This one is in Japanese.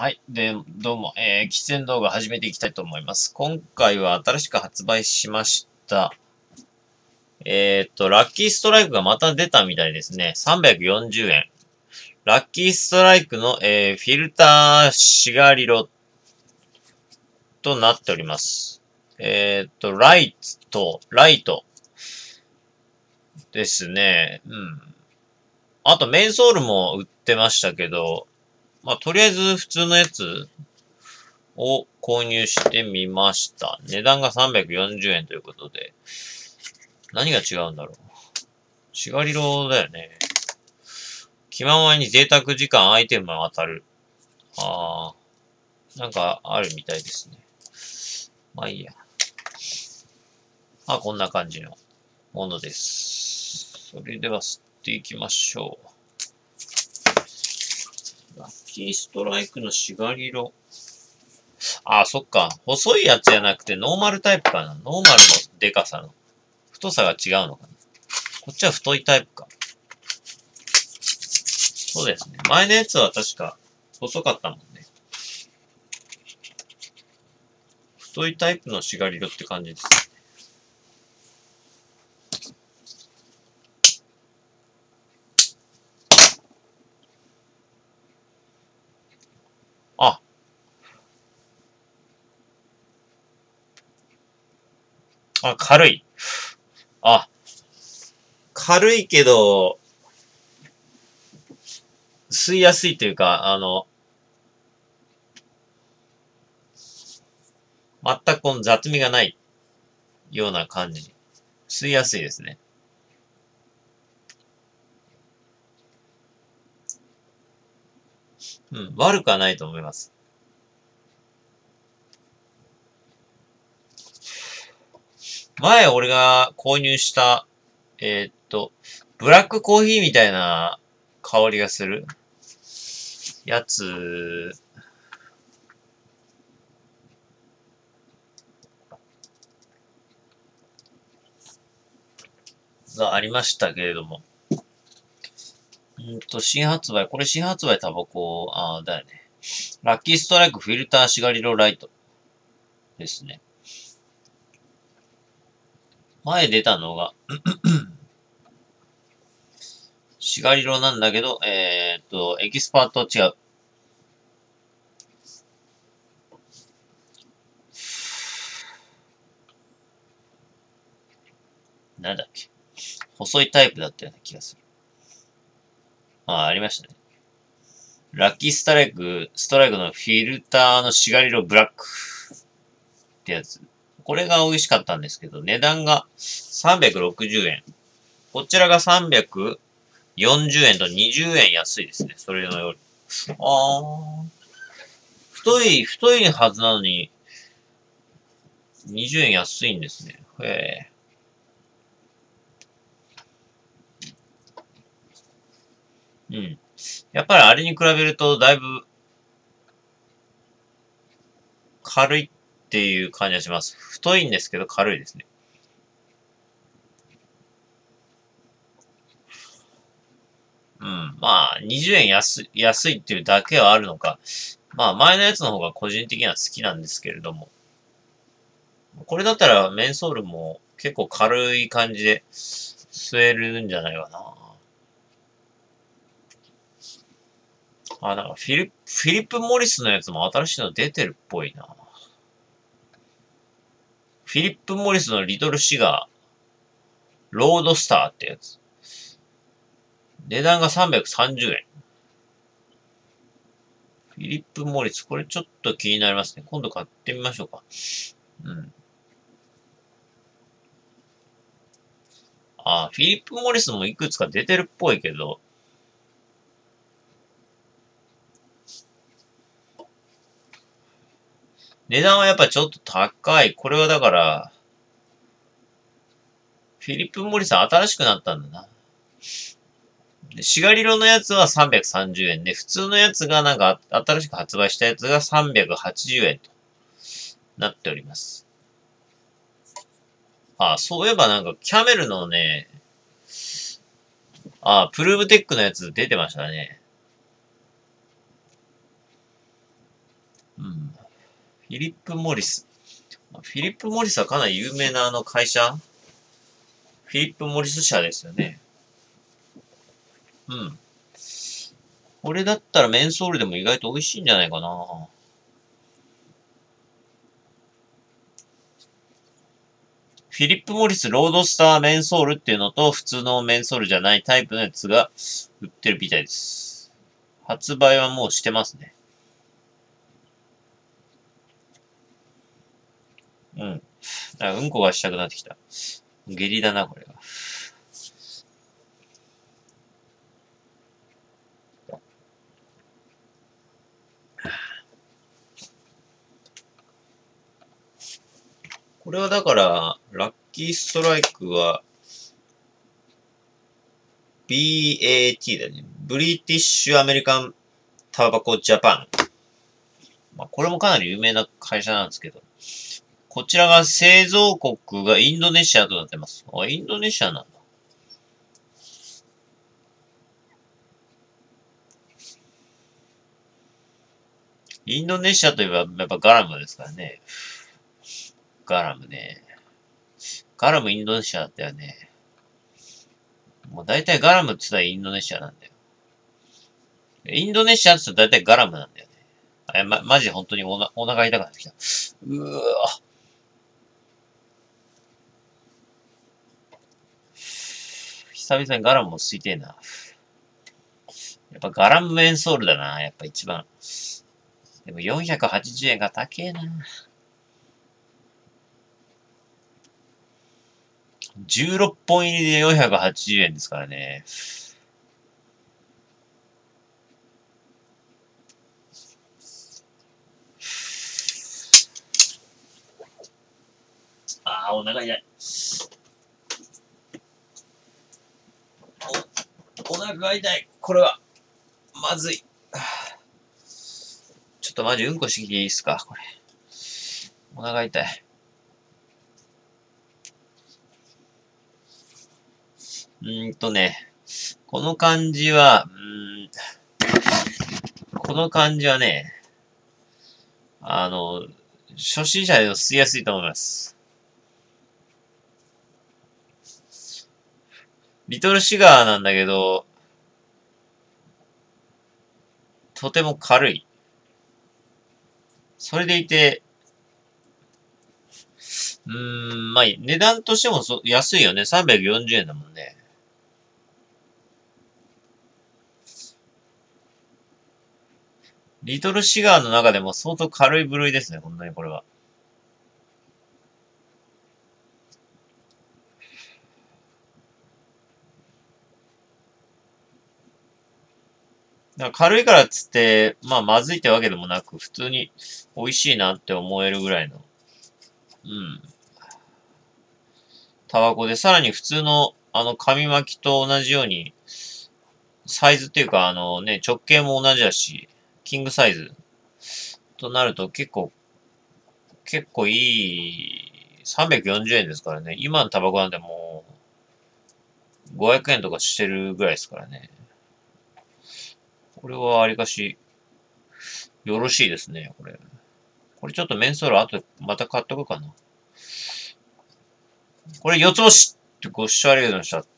はい。で、どうも、えー、喫煙動画始めていきたいと思います。今回は新しく発売しました。えー、っと、ラッキーストライクがまた出たみたいですね。340円。ラッキーストライクの、えー、フィルターシガリロとなっております。えー、っと、ライト、ライトですね。うん。あと、メンソールも売ってましたけど、まあ、とりあえず普通のやつを購入してみました。値段が340円ということで。何が違うんだろう。シガリロだよね。気ままに贅沢時間アイテムが当たる。ああ。なんかあるみたいですね。まあいいや。まあこんな感じのものです。それでは吸っていきましょう。ラッキーストライクのシガリロ。あ、そっか。細いやつじゃなくてノーマルタイプかな。ノーマルのデカさの。太さが違うのかな。こっちは太いタイプか。そうですね。前のやつは確か細かったもんね。太いタイプのシガリロって感じです。あ。あ、軽い。あ。軽いけど、吸いやすいというか、あの、全くこの雑味がないような感じ。吸いやすいですね。うん、悪くはないと思います。前俺が購入した、えー、っと、ブラックコーヒーみたいな香りがするやつ、がありましたけれども、うんと、新発売。これ新発売タバコ、ああ、だよね。ラッキーストライクフィルターシガリロライト。ですね。前出たのがシガリロなんだけど、えー、っと、エキスパート違う。なんだっけ。細いタイプだったような気がする。あ、ありましたね。ラッキーストライク、ストライクのフィルターのシガリロブラックってやつ。これが美味しかったんですけど、値段が360円。こちらが340円と20円安いですね。それのより。あー。太い、太いはずなのに、20円安いんですね。へえ。うん。やっぱりあれに比べるとだいぶ軽いっていう感じがします。太いんですけど軽いですね。うん。まあ、20円安安いっていうだけはあるのか。まあ、前のやつの方が個人的には好きなんですけれども。これだったらメンソールも結構軽い感じで吸えるんじゃないかな。あ、なんかフィリップフィリップ・モリスのやつも新しいの出てるっぽいな。フィリップ・モリスのリトル・シガー、ロードスターってやつ。値段が330円。フィリップ・モリス、これちょっと気になりますね。今度買ってみましょうか。うん。あ、フィリップ・モリスもいくつか出てるっぽいけど、値段はやっぱちょっと高い。これはだから、フィリップ・モリさん新しくなったんだな。シガリロのやつは330円で、普通のやつがなんか新しく発売したやつが380円となっております。あ、そういえばなんかキャメルのね、あ、プルーブテックのやつ出てましたね。うん。フィリップ・モリス。フィリップ・モリスはかなり有名なあの会社？フィリップ・モリス社ですよね。うん。これだったらメンソールでも意外と美味しいんじゃないかな。フィリップ・モリス・ロードスター・メンソールっていうのと、普通のメンソールじゃないタイプのやつが売ってるみたいです。発売はもうしてますね。うん。なんかうんこがしたくなってきた。下痢だな、これは。これはだから、ラッキーストライクは、BAT だね。ブリティッシュアメリカンタバコジャパン。まあ、これもかなり有名な会社なんですけど。こちらが製造国がインドネシアとなってます。あ、インドネシアなんだ。インドネシアといえばやっぱガラムですからね。ガラムね。ガラムインドネシアだったよね。もう大体ガラムって言ったらインドネシアなんだよ。インドネシアって言ったら大体ガラムなんだよね。あ、ま、マジで本当におなお腹痛くなってきた。うわ久々にガラムも空いてえな。やっぱガラムメンソールだな。やっぱ一番。でも480円が高えな。16本入りで480円ですからね。ああ、お腹痛い。お、お腹が痛い。これは、まずい。ちょっとマジうんこしてきていいですか？これ。お腹痛い。うんとね、この漢字は、うん、この漢字はね、あの、初心者でも吸いやすいと思います。リトルシガーなんだけど、とても軽い。それでいて、うーん、まあ、値段としてもそ安いよね。340円だもんね。リトルシガーの中でも相当軽い部類ですね、こんなにこれは。だから軽いからっつって、まあまずいってわけでもなく、普通に美味しいなって思えるぐらいの、うん。タバコで、さらに普通のあの紙巻きと同じように、サイズっていうかあのね、直径も同じだし、キングサイズとなると結構、結構いい、340円ですからね。今のタバコなんてもう、500円とかしてるぐらいですからね。これはありかし、よろしいですね、これ。これちょっとメンソール後でまた買っとくかな。これ四つ星ってご視聴ありがとうございました。